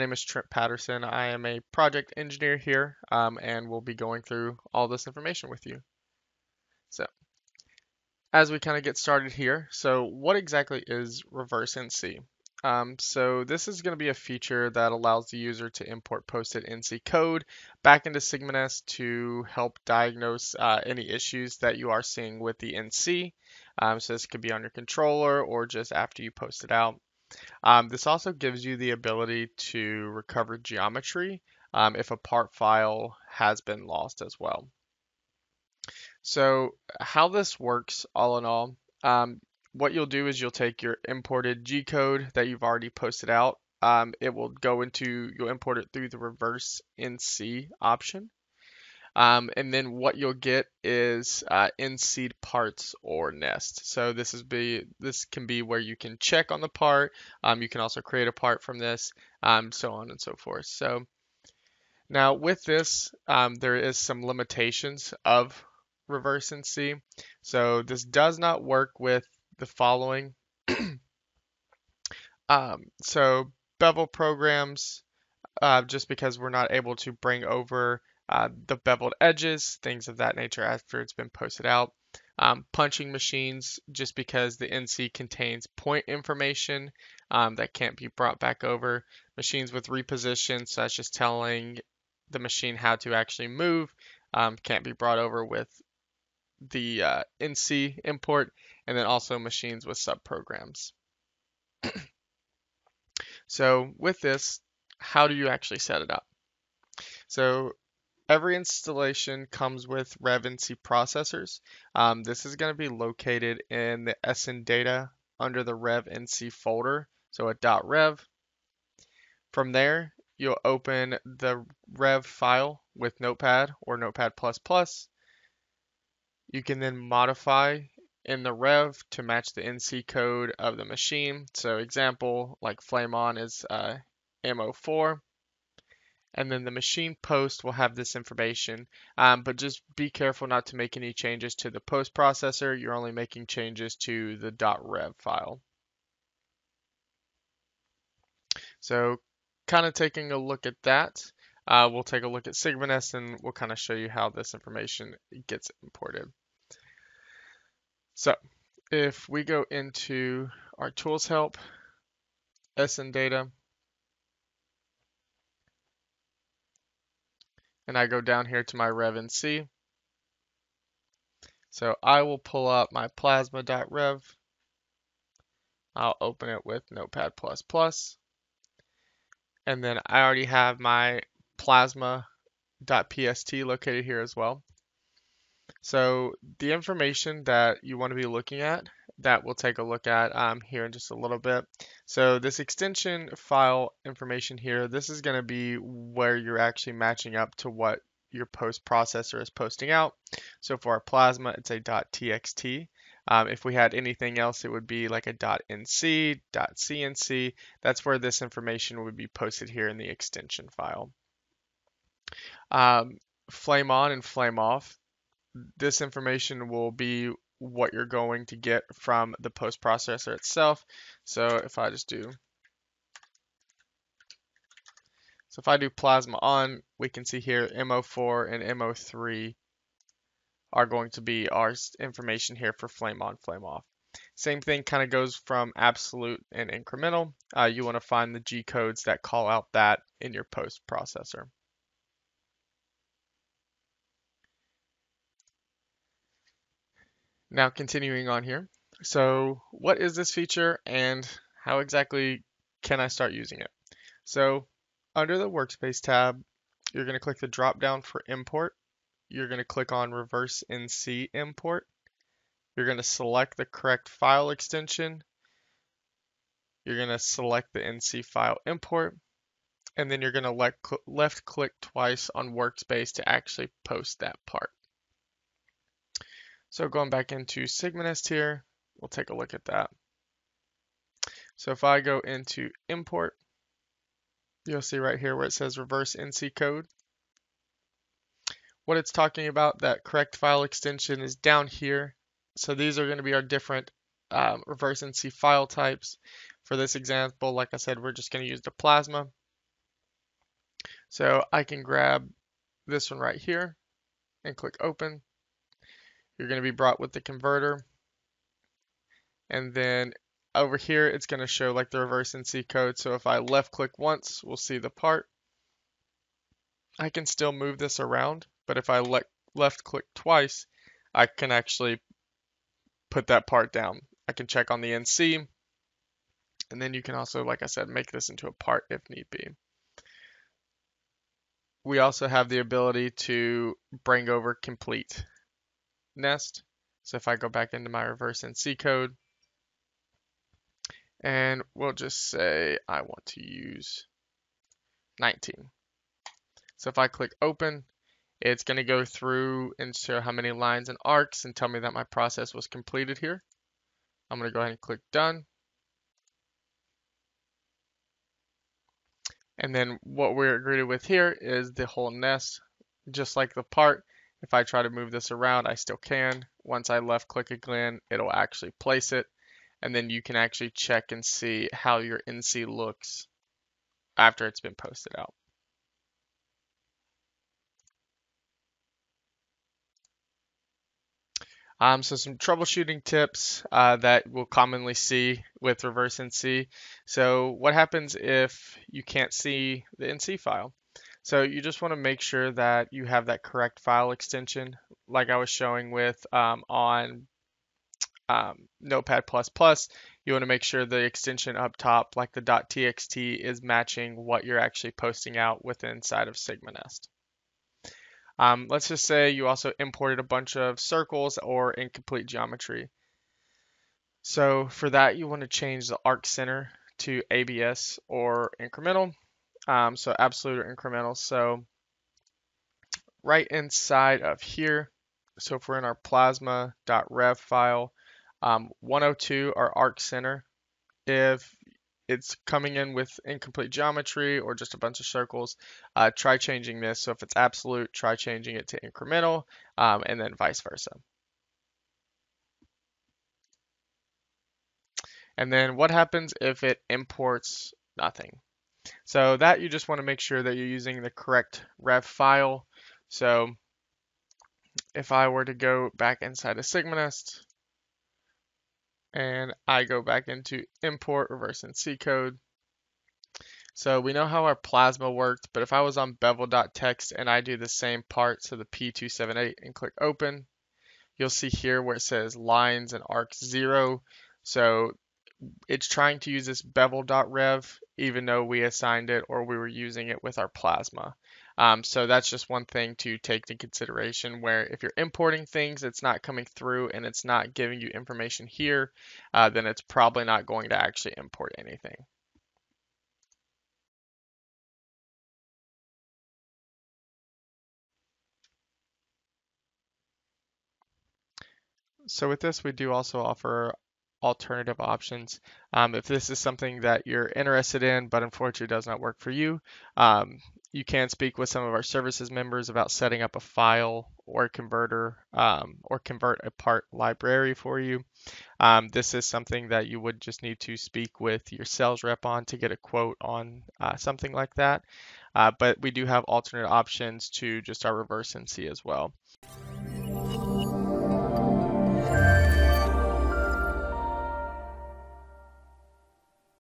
My name is Trent Patterson. I am a project engineer here um, and we'll be going through all this information with you. So, as we kind of get started here, so what exactly is reverse NC? Um, so this is going to be a feature that allows the user to import posted NC code back into SigmaNest to help diagnose uh, any issues that you are seeing with the NC. Um, so this could be on your controller or just after you post it out. Um, this also gives you the ability to recover geometry um, if a part file has been lost as well. So how this works all in all, um, what you'll do is you'll take your imported G code that you've already posted out. Um, it will go into, you'll import it through the reverse NC option. Um, and then what you'll get is uh, seed parts or nest. So this is be this can be where you can check on the part. Um, you can also create a part from this, um, so on and so forth. So now with this, um, there is some limitations of reverse. So this does not work with the following. Um, so bevel programs, uh, just because we're not able to bring over uh, the beveled edges, things of that nature after it's been posted out. Um, punching machines, just because the NC contains point information um, that can't be brought back over. Machines with reposition, such as just telling the machine how to actually move, um, can't be brought over with the uh, NC import, and then also machines with subprograms. so with this, how do you actually set it up? So Every installation comes with RevNC processors. Um, this is going to be located in the SN data under the RevNC folder, so a .rev. From there, you'll open the rev file with Notepad or Notepad++. You can then modify in the rev to match the NC code of the machine. So example, like flame on is uh, M04 and then the machine post will have this information. Um, but just be careful not to make any changes to the post processor. You're only making changes to the .rev file. So kind of taking a look at that, uh, we'll take a look at SigmaNest and we'll kind of show you how this information gets imported. So if we go into our tools help, SN data, and I go down here to my RevNC. So I will pull up my plasma.rev. I'll open it with Notepad++. And then I already have my plasma.pst located here as well. So the information that you want to be looking at that we'll take a look at um, here in just a little bit. So this extension file information here, this is going to be where you're actually matching up to what your post processor is posting out. So for our plasma, it's a .txt. Um, if we had anything else, it would be like a .nc, .cnc. That's where this information would be posted here in the extension file. Um, flame on and flame off. This information will be what you're going to get from the post processor itself. So if I just do, so if I do plasma on, we can see here M04 and M03 are going to be our information here for flame on, flame off. Same thing kind of goes from absolute and incremental. Uh, you want to find the G codes that call out that in your post processor. Now continuing on here. So what is this feature and how exactly can I start using it? So under the Workspace tab, you're going to click the drop down for import. You're going to click on reverse NC import. You're going to select the correct file extension. You're going to select the NC file import. And then you're going to left click twice on Workspace to actually post that part. So going back into SigmaNest here, we'll take a look at that. So if I go into import, you'll see right here where it says reverse NC code. What it's talking about, that correct file extension is down here. So these are going to be our different um, reverse NC file types. For this example, like I said, we're just going to use the plasma. So I can grab this one right here and click open. You're going to be brought with the converter. And then over here, it's going to show like the reverse NC code. So if I left click once, we'll see the part. I can still move this around, but if I le left click twice, I can actually put that part down. I can check on the NC, and then you can also, like I said, make this into a part if need be. We also have the ability to bring over complete nest. So if I go back into my reverse NC code, and we'll just say I want to use 19. So if I click open, it's going to go through and show how many lines and arcs and tell me that my process was completed here. I'm going to go ahead and click done. And then what we're greeted with here is the whole nest, just like the part. If I try to move this around, I still can. Once I left click again, it'll actually place it. And then you can actually check and see how your NC looks after it's been posted out. Um, so some troubleshooting tips uh, that we'll commonly see with reverse NC. So what happens if you can't see the NC file? So you just want to make sure that you have that correct file extension, like I was showing with um, on um, Notepad++. You want to make sure the extension up top, like the .txt, is matching what you're actually posting out within inside of Sigma Nest. Um, let's just say you also imported a bunch of circles or incomplete geometry. So for that, you want to change the arc center to ABS or incremental. Um, so absolute or incremental. So right inside of here, so if we're in our plasma.rev file, um, 102, our arc center, if it's coming in with incomplete geometry or just a bunch of circles, uh, try changing this. So if it's absolute, try changing it to incremental um, and then vice versa. And then what happens if it imports nothing? So that you just want to make sure that you're using the correct rev file. So if I were to go back inside of SigmaNest, and I go back into import reverse NC code. So we know how our plasma worked, but if I was on bevel.txt and I do the same part, so the P278 and click open, you'll see here where it says lines and arcs zero. So it's trying to use this bevel.rev even though we assigned it or we were using it with our plasma. Um, so that's just one thing to take into consideration where if you're importing things, it's not coming through and it's not giving you information here, uh, then it's probably not going to actually import anything. So with this, we do also offer alternative options. Um, if this is something that you're interested in, but unfortunately does not work for you, um, you can speak with some of our services members about setting up a file or converter um, or convert a part library for you. Um, this is something that you would just need to speak with your sales rep on to get a quote on uh, something like that. Uh, but we do have alternate options to just our reverse NC as well.